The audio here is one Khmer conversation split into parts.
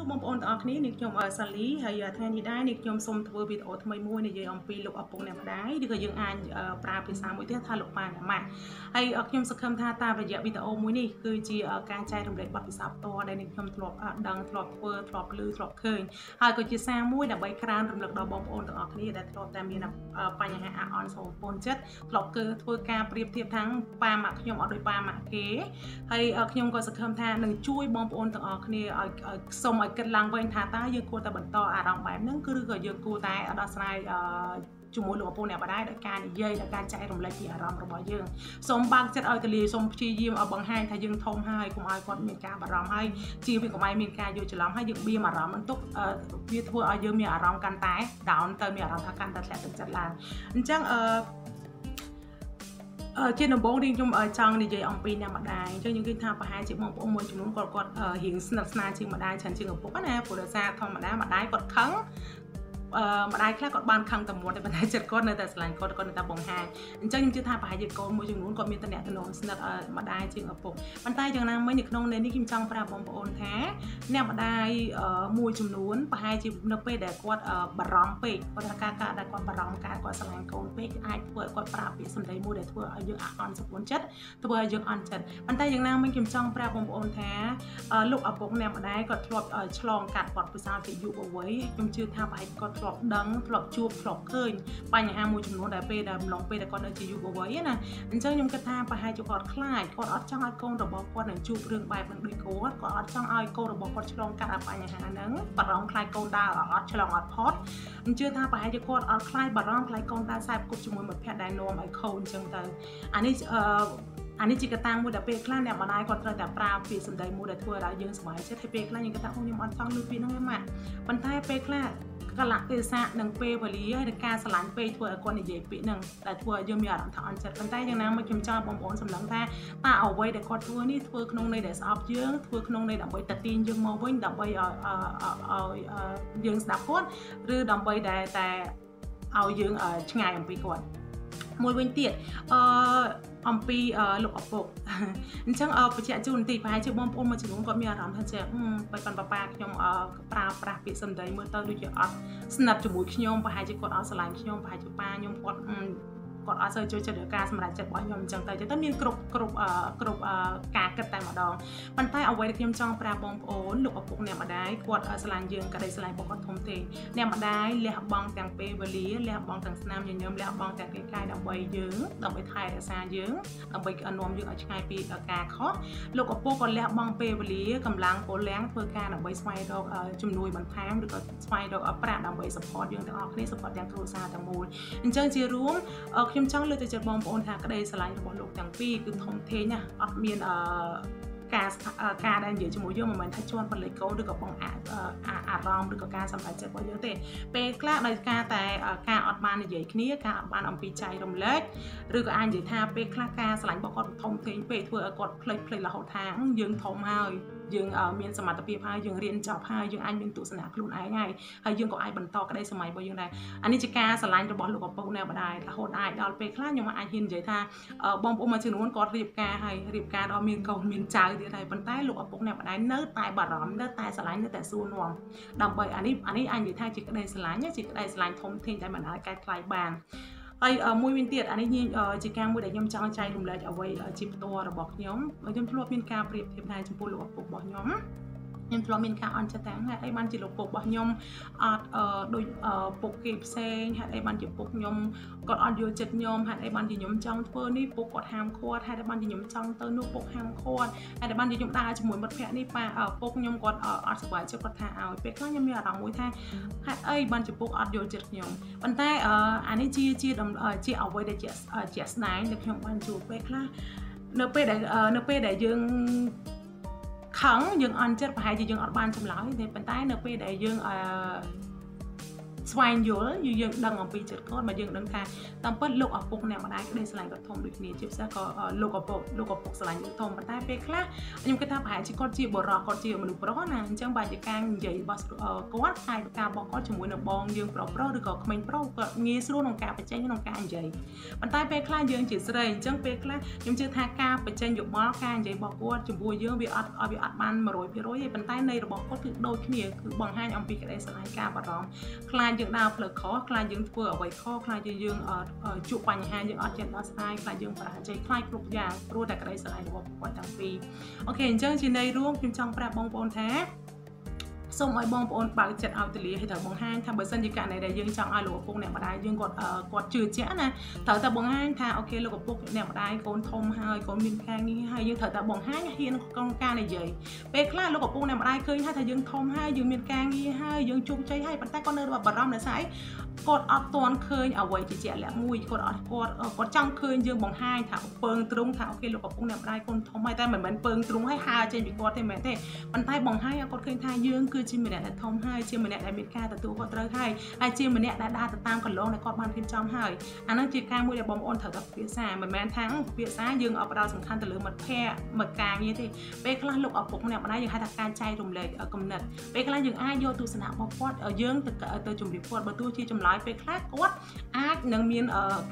សួរបងប្អូនទាំងអស់គ្នានាងខ្ញុំសាលីហើយថ្ងៃនេះដែរនាងខ្ញុំសូមធ្វើវីដេអូថ្មីមួយនិយាយអំពីលោកឪពុកអ្នកម្ដាយឬក៏យើងអាចប្រើភាសាមួយទៀតថាលោកប៉ាអ្នកម៉ាក់ហើយខ្ញុំសង្ឃឹមថាតាមរយៈវីដេអូមួយនេះគឺជាការចែករំលែកបទពិសោធន៍ផ្ទាល់ដែលនាងខ្ញុំធ្លាប់ដឹងធ្លាប់ធ្វើធ្លាប់ឮធ្លាប់ឃើញហើយក៏ជាសារមួយដើម្បីក្រើនរំលឹកដល់បងប្អូនទាំងអស់គ្នាដែលធ្លាប់តែមានបញ្ហាអាអន់សូមពូនចិត្តធ្លាប់គឺធ្វើការប្រៀបធៀបថាងប៉ាម៉ាក់ខ្ញុំអត់ដូចប៉ាម៉ាក់គេហើយខ្ញុំក៏សង្ឃឹមថានឹងជួយបងប្អូនទាំងអស់គ្នាឲ្យសូមឲ្យគិតឡើងវិញថាតើយើងគួរតែបន្តអារម្មណ៍បែបហ្នឹងគឺឬក៏យើងគួរតែដោះស្រាយជាមួយលោកឪពុកអ្នកម្ដាយដោយការនិយាយដោយការចែករំលែកពីអារម្មណ៍របស់យើងសូមបើកចិត្តឲ្យទលាសូមព្យាយាមឲ្យបង្ហាញថាយើងធំហើយកុំឲ្យគាត់មានការបារម្ភហើយជាវាកុំឲ្យមានការយល់ច្រឡំហើយយើងបៀមអារម្មណ៍បន្ទុកវាធ្វើឲ្យយើងមានអារម្មណ៍កាន់តែ down ទៅមានអារម្មណ៍ថាកាន់តែធ្លាក់ទឹកចិត្តឡើងអញ្ចឹងអឺ ជាដំបូងរៀងខ្ញុំចង់និយាយអំពីអ្នកម្ដាយអញ្ចឹងយើងឃើញថាប្រហែលជាបងប្អូនមួយចំនួនគាត់គាត់រៀងស្និទ្ធស្នាលជាងម្ដាយច្រើនជាងឪពុកណាព្រោះដោយសារធម្មតាម្ដាយគាត់ខឹងអឺ ម្ដាយខ្លះគាត់បានខឹងតែមួយតែប៉ុន្តែចិត្តគាត់នៅតែស្រឡាញ់គាត់គាត់នៅតែបង្ហាញអញ្ចឹងខ្ញុំជឿថាប្រហែលជាកូនមួយចំនួនគាត់មានតំណែងស្និទ្ធម្ដាយជាងឪពុកប៉ុន្តែយ៉ាងណាមិញនៅក្នុងនេះខ្ញុំចង់ប្រាប់បងប្អូនថាអ្នកម្ដាយមួយចំនួនប្រហែលជានៅពេលដែលគាត់បារម្ភពេកគាត់ថាការការដែលគាត់បារម្ភការគាត់ស្រឡាញ់កូនពេកអាចធ្វើឲ្យគាត់ប្រើពាក្យសម្ដីមួយដែលធ្វើឲ្យយើងអន់សពុនចិត្តធ្វើឲ្យយើងអន់ចិត្តប៉ុន្តែយ៉ាងណាមិញខ្ញុំចង់ប្រាប់បងប្អូនថាលោកឪពុកអ្នកម្ដាយគាត់ធ្លាប់ឆ្លងកាត់បទពិសោធន៍ពីយុវវ័យខ្ញុំជឿថាប្រហែលគាត់ធ្លាប់ដឹងធ្លាប់ជួបធ្លាប់ឃើញបញ្ហាមួយចំនួនដែលពេលដែលម្លងពេលដែលគាត់នៅជាយុវវ័យណាអញ្ចឹងខ្ញុំគិតថាប្រហែលជាគាត់ខ្លាចគាត់អត់ចង់ឲ្យកូនរបស់គាត់នឹងជួបរឿងបែបហ្នឹងដូចគាត់គាត់អត់ចង់ឲ្យកូនរបស់គាត់ឆ្លងកាត់អាបញ្ហាហ្នឹងបារម្ភខ្លាចកូនដើរអត់ឆ្លងអត់ផុតអញ្ជើថាប្រហែលជាគាត់អត់ខ្លាចបារម្ភខ្លាចកូនដើរខ្សែគប់ជាមួយមិត្តភក្តិដែលនាំឲ្យខូនអញ្ចឹងទៅអានេះអឺអានេះជាកត្តាមួយដែលពេលខ្លះអ្នកម្ដាយគាត់ត្រូវតែប្រើពាក្យសម្ដីមួយដែលធ្វើឲ្យយើងសុបាយចិត្តហើយពេលខ្លះយើងគាត់ថាអូខ្ញុំអត់ចង់លើពាក្យហ្នឹងទេម៉ាក់ប៉ុន្តែពេលខ្លះ កលៈទេសៈនិងពេលវេលាហើយការឆ្លាញ់ពេកធ្វើឲ្យគាត់និយាយពាក្យហ្នឹងដែលធ្វើឲ្យយើងមានអារម្មណ៍ថាអន់ចិត្តប៉ុន្តែយ៉ាងណាមកខ្ញុំចង់បងប្អូនសម្លឹងថាតើអ្វីដែលគាត់ធ្វើនេះធ្វើក្នុងន័យដែលស្អប់យើងធ្វើក្នុងន័យដើម្បីតទាញយើងមកវិញដើម្បីឲ្យឲ្យយើងស្ដាប់គាត់ឬដើម្បីដែលតែឲ្យយើងឆ្ងាយអំពីគាត់ មួយវិញទៀតអឺអំពីលោកឪពុកអញ្ចឹងបញ្ជាក់ជូនបន្តិចប្រហែលជាបងប្អូនមួយចំនួនគាត់មានអារម្មណ៍ថាចេះបើប៉ុនប៉ាប៉ាខ្ញុំប្រើប្រាស់ពាក្យសម្ដីមើលទៅដូចជាអត់ស្និទ្ធជាមួយខ្ញុំប្រហែលជាគាត់អត់ស្រឡាញ់ខ្ញុំប្រហែលជាប៉ាខ្ញុំគាត់ គាត់អត់សូវចូលចិត្តការសម្រេចចិត្តរបស់ខ្ញុំអញ្ចឹងទៅទៅមានគ្រប់គ្រប់គ្រប់ការគិតតែម្ដងប៉ុន្តែអ្វីដែលខ្ញុំចង់ប្រាប់បងប្អូនលោកឪពុកអ្នកម្ដាយគាត់ស្រឡាញ់យើងក្តីស្រឡាញ់របស់គាត់ធំធេងអ្នកម្ដាយលះបង់ទាំងពេលវេលាលះបង់ទាំងស្នាមញញឹមលះបង់ទាំងកាយកាយដើម្បីយើងដើម្បីថែរក្សាយើងដើម្បីនាំយើងឲ្យឆ្ងាយពីការខុសលោកឪពុកក៏លះបង់ពេលវេលាកម្លាំងពលលាំងធ្វើការដើម្បីស្វែងរកជំនួយបន្ថែមឬក៏ស្វែងរកប្រាក់ដើម្បី support យើងទាំងអស់គ្នា support ទាំងគ្រួសារទាំងមូលអញ្ចឹងជារួមខ្ញុំចង់លើកទៅចិត្តបងប្អូនថាក្តីស្រឡាញ់របស់លោកទាំងពីរគឺធំធេងណាអត់មានអឺការការដែលនិយាយជាមួយយើងមិនមែនថាជន់បលិកោឬក៏បងអារម្មណ៍ឬក៏ការសម្រេចចិត្តរបស់យើងទេពេលខ្លះដោយការតែការអត់បាននិយាយគ្នាការអត់បានអំពីចៃរំលែកឬក៏អាចនិយាយថាពេលខ្លះការស្រឡាញ់របស់គាត់ធំធេងពេកធ្វើឲ្យគាត់ភ្លេចភ្លេចរហូតថាយើងធំហើយ យើងមានសមត្ថភាពហើយយើងរៀនចប់ហើយយើងអាចមានទស្សនៈខ្លួនឯងហើយហើយយើងក៏អាចបន្តក្តីសម័យរបស់យើងដែរអានេះជាការស្រឡាញ់របស់លោកឪពុកនៅម្ដាយរហូតអាចដល់ពេលខ្លះខ្ញុំអាចហ៊ាននិយាយថាបងប្អូនមួយចំនួនគាត់រៀបការហើយរៀបការដល់មានកូនមានចៅទៀតហើយប៉ុន្តែលោកឪពុកអ្នកម្ដាយនៅតែបារម្ភនៅតែស្រឡាញ់នៅតែសួរនាំដើម្បីអានេះអានេះអាចនិយាយថាជាក្តីស្រឡាញ់ជាក្តីស្រឡាញ់ធំធេងតែមិនអាចកាត់ថ្លៃបាន ហើយមួយវិញទៀតអានេះជាការមួយដែលខ្ញុំចង់ចែករំលែកអ្វីជាផ្ទាល់របស់ខ្ញុំខ្ញុំធ្លាប់មានការប្រៀបធៀបដែរចំពោះលោកឪពុករបស់ខ្ញុំ ខ្ញុំធ្លាប់មានការអន់ចិត្តតាំងហេតុអីបានជាលោកពុករបស់ខ្ញុំអត់ដូចពុកគេផ្សេងហេតុអីបានជាពុកខ្ញុំគាត់អត់យល់ចិត្តខ្ញុំហេតុអីបានជាខ្ញុំចង់ធ្វើនេះពុកគាត់ហាមឃាត់ហេតុអីបានជាខ្ញុំចង់ទៅនោះពុកហាមឃាត់ហេតុអីបានជាខ្ញុំដើរជាមួយមិត្តភ័ក្តិនេះប៉ាពុកខ្ញុំគាត់អត់សុខចិត្តគាត់ថាឲ្យពេលខ្លះខ្ញុំមានអារម្មណ៍មួយថាហេតុអីបានជាពុកអត់យល់ចិត្តខ្ញុំប៉ុន្តែអានេះជាជាជាអ្វីដែលជាជាស្ដែងដែលខ្ញុំបានជួបពេលខ្លះនៅពេលដែលនៅពេលដែលយើង ខឹងយើងអន់ចិត្តប្រហែលជាយើងអត់បានចម្លើយទេប៉ុន្តែនៅពេលដែលយើងអឺ ស្វែងយល់យូរយើងដឹងអំពីចិត្តគាត់មកយើងដឹងថាតាមពិតលោកឪពុកអ្នកម្ដាយក្តីស្រឡាញ់គាត់ធំដូចគ្នាជាពិសេសក៏លោកឪពុកលោកឪពុកស្រឡាញ់យើងធំប៉ុន្តែពេលខ្លះខ្ញុំគិតថាប្រហែលជាគាត់ជាបរិសុទ្ធគាត់ជាមនុស្សប្រុសណាអញ្ចឹងបើជាការនិយាយរបស់គាត់កាយវិការរបស់គាត់ជាមួយនឹងបងយើងប្រុសប្រុសឬក៏ក្មេងប្រុសគាត់ងាយស្រួលក្នុងការបញ្ចេញក្នុងការនិយាយប៉ុន្តែពេលខ្លះយើងជាស្រីអញ្ចឹងពេលខ្លះខ្ញុំជឿថាការបញ្ចេញយោបល់ការនិយាយរបស់គាត់ចំពោះយើងវាអត់វាអត់បាន100%ទេប៉ុន្តែនៃរបស់គាត់គឺដូចគ្នាគឺបង្ហាញអំពីក្តីស្រឡាញ់ការបារម្ភខ្លាចយើងដើរផ្លូវខុសខ្លាចយើងធ្វើអ្វីខុសខ្លាចយើងជួបបញ្ហាយើងអត់ចេះដោះស្រាយខ្លាចយើងបរាជ័យខ្លាចគ្រប់យ៉ាងព្រោះតែក្តីស្រឡាញ់របស់គាត់ទាំងពីរអូខេអញ្ចឹងជាន័យរួមខ្ញុំចង់ប្រាប់បងប្អូនថា សូមឲ្យបងប្អូនបើកចិត្តឲ្យទលាឲ្យត្រូវបង្ហាញថាបើសិនជាករណីដែលយើងចង់ឲ្យលោកឪពុកអ្នកម្ដាយយើងគាត់គាត់ជឿជាក់ណាត្រូវតែបង្ហាញថាអូខេលោកឪពុកអ្នកម្ដាយកូនធំហើយកូនមានការងារហើយយើងត្រូវតែបង្ហាញហ៊ានក្នុងការនិយាយពេលខ្លះលោកឪពុកអ្នកម្ដាយឃើញថាយើងធំហើយយើងមានការងារហើយយើងជោគជ័យហើយប៉ុន្តែគាត់នៅបារម្ភដោយសារអីគាត់អត់ទាន់ឃើញអ្វីជាជាក់លាក់មួយគាត់អត់គាត់គាត់ចង់ឃើញយើងបង្ហាញថាពើងទ្រង់ថាអូខេលោកឪពុកអ្នកម្ដាយកូនធំហើយតែមិនមែនពើងទ្រង់ហើយហើចេញពីគាត់ទេមែនទេប៉ុន្តែបង្ហាញឲ្យគាត់ឃើញថាយើងគឺជាម្នាក់ដែលធំហើយជាម្នាក់ដែលមានការទទួលខុសត្រូវហើយហើយជាម្នាក់ដែលដើរទៅតាមកន្លងដែលគាត់បានរៀបចំហើយអានោះជាការមួយដែលបងប្អូនត្រូវតែពិភាក្សាមិនមែនថាពិភាក្សាយើងអត់ផ្ដោតសំខាន់ទៅលើមិត្តភ័ក្តិមិត្តការងារទេពេលខ្លះលោកឪពុកម្នាក់ម្ដាយយើងហៅថាការចែករំលែកគំនិតពេលខ្លះយើងអាចយកទស្សនៈរបស់គាត់យើងទៅទៅជម្រាបគាត់បើទោះជាចម្លើយពេលខ្លះគាត់អាចនឹងមាន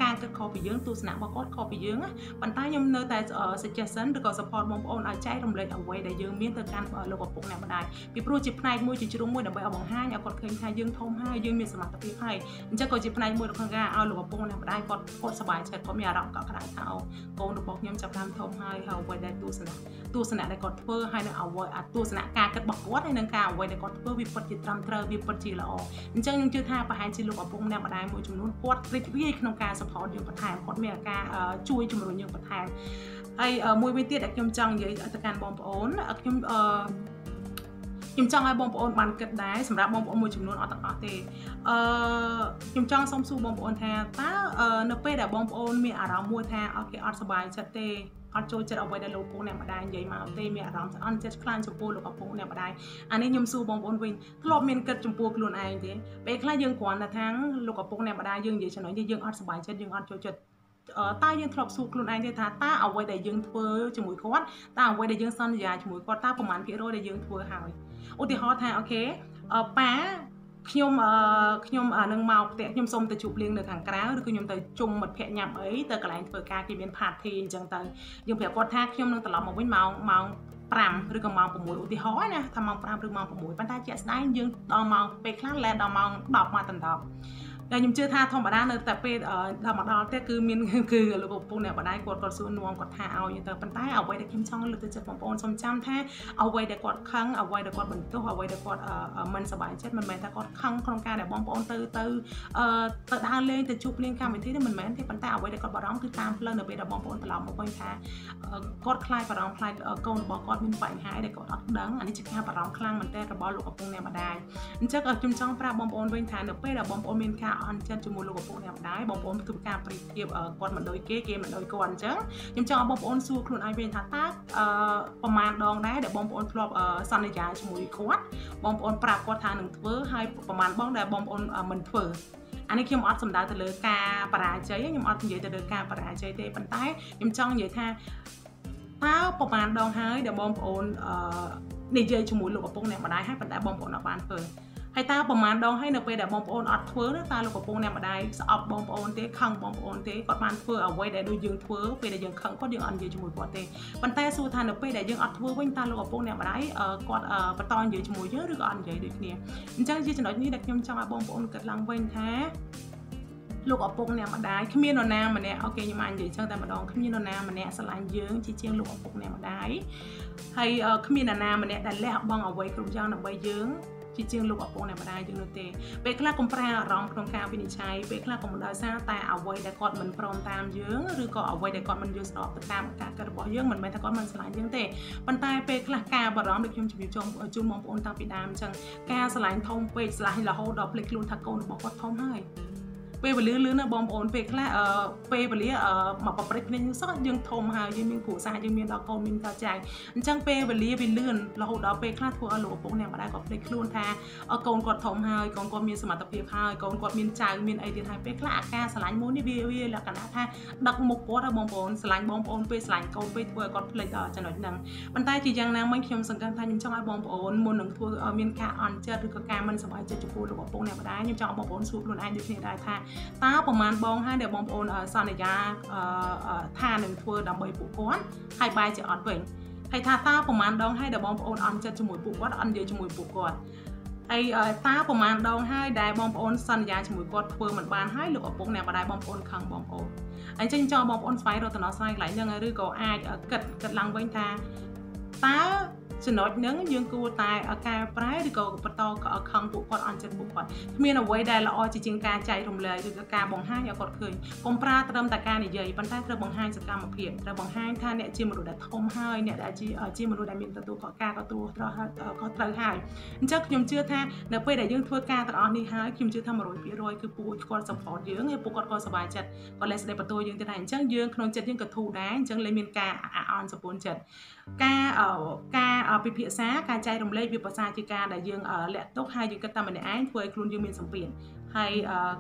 ការគិតខុសពីយើងទស្សនៈរបស់គាត់ខុសពីយើងប៉ុន្តែខ្ញុំនៅតែ suggestion ឬក៏ support បងប្អូនឲ្យចែករំលែកអ្វីដែលយើងមានទៅកាន់លោកឪពុកម្នាក់ម្ដាយពីព្រោះជាផ្នែកមួយជាជ្រុងមួយដើម្បីឲ្យបង្ហាញឲ្យគាត់ឃើញថាយើងធំហើយយើងមានសមត្ថភាពហើយអញ្ចឹងក៏ជាផ្នែកមួយក្នុងការឲ្យលោកឪពុកម្នាក់ម្ដាយគាត់គាត់សប្បាយចិត្តគាត់មានអារម្មណ៍កក់ក្ដៅថាអូកូនរបស់ខ្ញុំចាប់តាមធំហើយហើយអ្វីដែលទស្សនៈទស្សនៈដែលគាត់ធ្វើហើយនឹងអ្វីអាទស្សនៈការគិតរបស់គាត់ហើយនឹងការអ្វីដែលគាត់ធ្វើវាពិតជាត្រឹមត្រូវវាពិតជាល្អអញ្ចឹងខ្ញុំជឿថាប្រហែលជាលោកឪពុកម្នាក់ម្ដាយមួយចំនួនគាត់រីករាយក្នុងការ support យើងបន្ថែមគាត់មានការជួយជំរុញយើងបន្ថែមហើយមួយវិញទៀតដែលខ្ញុំចង់និយាយទៅកាន់បងប្អូនខ្ញុំអឺ ខ្ញុំចង់ឲ្យបងប្អូនបានគិតដែរសម្រាប់បងប្អូនមួយចំនួនអត់ទាំងអស់ទេអឺខ្ញុំចង់សុំសួរបងប្អូនថាតើនៅពេលដែលបងប្អូនមានអារម្មណ៍មួយថាអូខេអត់សុបាយចិត្តទេអត់ចូលចិត្តអ្វីដែលលោកពងអ្នកម្ដាយនិយាយមកទេមានអារម្មណ៍អន់ចិត្តខ្លាំងចំពោះលោកឪពុកអ្នកម្ដាយអានេះខ្ញុំសួរបងប្អូនវិញធ្លាប់មានគិតចំពោះខ្លួនឯងទេពេលខ្លះយើងគ្រាន់តែថាលោកឪពុកអ្នកម្ដាយយើងនិយាយចំណុចនេះយើងអត់សុបាយចិត្តយើងអត់ចូលចិត្ត តើយើងធ្លាប់សួរខ្លួនឯងទេថាតើអ្វីដែលយើងធ្វើជាមួយគាត់តើអ្វីដែលយើងសន្យាជាមួយគាត់តើប្រមាណភាគរយដែលយើងធ្វើហើយឧទាហរណ៍ថាអូខេប៉ាខ្ញុំអឺខ្ញុំនឹងមកផ្ទះខ្ញុំសុំទៅជួបលៀងនៅខាងក្រៅឬក៏ខ្ញុំទៅជុំមិត្តភ័ក្តិញ៉ាំអីទៅកន្លែងធ្វើការគេមាន party អញ្ចឹងទៅយើងប្រាប់គាត់ថាខ្ញុំនឹងត្រឡប់មកវិញម៉ោងម៉ោង5ឬក៏ម៉ោង6ឧទាហរណ៍ណាថាម៉ោង5ឬម៉ោង6ប៉ុន្តែជាក់ស្ដែងយើងដល់ម៉ោងពេលខ្លះលែដល់ម៉ោង10មកដល់10 ដែលខ្ញុំជឿថាធម្មតានៅតែពេលដល់មកដល់ទៀតគឺមានគឺលោកឪពុកអ្នកបដៃគាត់គាត់សួរនាំគាត់ថាឲ្យទៅប៉ុន្តែអ្វីដែលខ្ញុំចង់លើកទៅចិត្តបងប្អូនសូមចាំថាអ្វីដែលគាត់ខឹងអ្វីដែលគាត់បន្ទោសអ្វីដែលគាត់មិនសប្បាយចិត្តមិនមែនថាគាត់ខឹងក្នុងការដែលបងប្អូនទៅទៅទៅដើរលេងទៅជួបលេងកម្មវិធីនេះមិនមែនទេប៉ុន្តែអ្វីដែលគាត់បារម្ភគឺតាមផ្លូវនៅពេលដែលបងប្អូនត្រឡប់មកវិញថាគាត់ខ្លាចបារម្ភខ្លាចកូនរបស់គាត់មានបញ្ហាដែលគាត់អត់ដឹងអានេះជាការបារម្ភខ្លាំងមែនទែនរបស់លោកឪពុកអ្នកម្ដាយអញ្ចឹងខ្ញុំចង់ប្រាប់បងប្អូនវិញថានៅពេលដែលបងប្អូនមានការអន់ចិត្តជាមួយលោកឪពុកអ្នកម្ដាយបងប្អូនធ្វើការប្រៀបធៀបគាត់មិនដូចគេគេមិនដូចគាត់អញ្ចឹងខ្ញុំចង់ឲ្យបងប្អូនសួរខ្លួនឯងវិញថាតើប្រមាណដងដែរដែលបងប្អូនធ្លាប់សន្យាជាមួយគាត់បងប្អូនប្រាប់គាត់ថានឹងធ្វើហើយប្រមាណបងដែលបងប្អូនមិនធ្វើអានេះខ្ញុំអត់សំដៅទៅលើការបរាជ័យខ្ញុំអត់និយាយទៅលើការបរាជ័យទេប៉ុន្តែខ្ញុំចង់និយាយថាតើប្រហែលដងហើយដែលបងប្អូនអឺនិយាយជាមួយលោកឪពុកអ្នកម្ដាយហើយប៉ុន្តែបងប្អូនអត់បានធ្វើ ហើយតើប្រហែលដងហើយនៅពេលដែលបងប្អូនអត់ធ្វើតើលោកកំពុងអ្នកម្ដាយស្អប់បងប្អូនទេខឹងបងប្អូនទេគាត់បានធ្វើអ្វីដែលដូចយើងធ្វើពេលដែលយើងខឹងគាត់យើងអត់និយាយជាមួយគាត់ទេប៉ុន្តែសួរថានៅពេលដែលយើងអត់ធ្វើវិញតើលោកកំពុងអ្នកម្ដាយគាត់បន្តនិយាយជាមួយយើងឬក៏អត់និយាយដូចគ្នាអញ្ចឹងជាចំណុចនេះដែលខ្ញុំចង់ឲ្យបងប្អូនគិតឡើងវិញថាលោកឪពុកអ្នកម្ដាយគ្មាននរណាម្នាក់អូខេខ្ញុំអាចនិយាយចឹងតែម្ដងគ្មាននរណាម្នាក់ស្រឡាញ់យើងជាជាងលោកឪពុកអ្នកម្ដាយហើយគ្មាននរណាម្នាក់ដែលលះបង់អ្វីគ្រប់យ៉ាងដើម្បីយើង ជាជាងលោកឪពុកអ្នកម្ដាយយើងនោះទេពេលខ្លះកុំប្រាអារម្មណ៍ក្នុងការវិនិច្ឆ័យពេលខ្លះកុំដោយសារតែអ្វីដែលគាត់មិនព្រមតាមយើងឬក៏អ្វីដែលគាត់មិនយល់ស្របទៅតាមការគិតរបស់យើងមិនមែនថាគាត់មិនស្រឡាញ់យើងទេប៉ុន្តែពេលខ្លះការបារម្ភដូចខ្ញុំជម្រាបជូនបងប្អូនតាំងពីដើមអញ្ចឹងការស្រឡាញ់ធំពេកស្រឡាញ់រហូតដល់ភ្លេចខ្លួនថាកូនរបស់គាត់ធំហើយ ពេលវេលាលឿនណាបងប្អូនពេលខ្លះអឺពេលវេលាមកប្រព្រឹត្តគ្នាសោះយើងធំហើយយើងមានគ្រួសារយើងមានដល់កូនមានដល់ចៅអញ្ចឹងពេលវេលាវាលឿនរហូតដល់ពេលខ្លះធ្វើឲ្យលោកឪពុកអ្នកម្ដាយគាត់ភ្លេចខ្លួនថាកូនគាត់ធំហើយកូនគាត់មានសមត្ថភាពហើយកូនគាត់មានចៅមានអីទៀតហើយពេលខ្លះអាការស្រឡាញ់មួយនេះវាវាលក្ខណៈថាដឹកមុខគាត់បងប្អូនស្រឡាញ់បងប្អូនពេលស្រឡាញ់កូនពេលធ្វើឲ្យគាត់ភ្លេចដល់ចំណុចហ្នឹងប៉ុន្តែជាយ៉ាងណាមិញខ្ញុំសង្កេតថាខ្ញុំចង់ឲ្យបងប្អូនមុននឹងធ្វើឲ្យមានការអន់ចិត្តឬក៏ការមិនសប្បាយចិត្តចំពោះលោកឪពុកអ្នកម្ដាយខ្ញុំចង់ឲ្យបងប្អូនសួរខ្លួនឯងដូចគ្នាដែរថាតើប្រហែលបងហើយដែលបងប្អូនសន្យាថានឹងធ្វើដើម្បីពួកគាត់ហើយបែរជាអត់វិញហើយថាតើប្រហែលដងហើយដែលបងប្អូនអន់ចិត្តជាមួយពួកគាត់អត់និយាយជាមួយពួកគាត់ហើយតើប្រហែលដងហើយដែលបងប្អូនសន្យាជាមួយគាត់ធ្វើមិនបានហើយលោកឪពុកអ្នកម្ដាយបងប្អូនខឹងបងប្អូនអញ្ចឹងចង់បងប្អូនស្វែងរកដំណោះស្រាយកន្លែងហ្នឹងឬក៏អាចគិតគិតឡើងវិញថាតើ ចំណុចហ្នឹងយើងគួរតែកែប្រែឬក៏បន្តខឹងពួកគាត់អន់ចិត្តពួកគាត់គ្មានអ្វីដែលល្អជាជាងការចែករំលែកឬក៏ការបង្ហាញឲ្យគាត់ឃើញកុំប្រើត្រឹមតែការនិយាយប៉ុន្តែត្រូវបង្ហាញសកម្មភាពត្រូវបង្ហាញថាអ្នកជាមនុស្សដែលធំហើយអ្នកដែលជាជាមនុស្សដែលមានទទួលខុសការទទួលត្រូវហើយខុសត្រូវហើយអញ្ចឹងខ្ញុំជឿថានៅពេលដែលយើងធ្វើការទាំងអស់នេះហើយខ្ញុំជឿថា100%គឺពួកគាត់ support យើងហើយពួកគាត់ក៏សប្បាយចិត្តគាត់លែងស្ដីបន្ទោយើងទៅដែរអញ្ចឹងយើងក្នុងចិត្តយើងក៏ធូរដែរអញ្ចឹងលែងមានការអាអន់សពូនចិត្ត ការការពិភាក្សាការចែករំលែកវាភាសាជាការដែលយើងលាក់ទុកហើយយើងគិតតែម្នាក់ឯងធ្វើឲ្យខ្លួនយើងមានសម្ពាធហើយ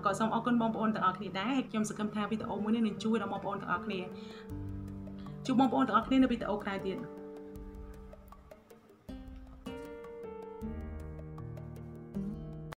ក៏សូមអរគុណបងប្អូនទាំងអស់គ្នាដែរហើយខ្ញុំសង្ឃឹមថាវីដេអូមួយនេះនឹងជួយដល់បងប្អូនទាំងអស់គ្នាជួបបងប្អូនទាំងអស់គ្នានៅវីដេអូក្រោយទៀត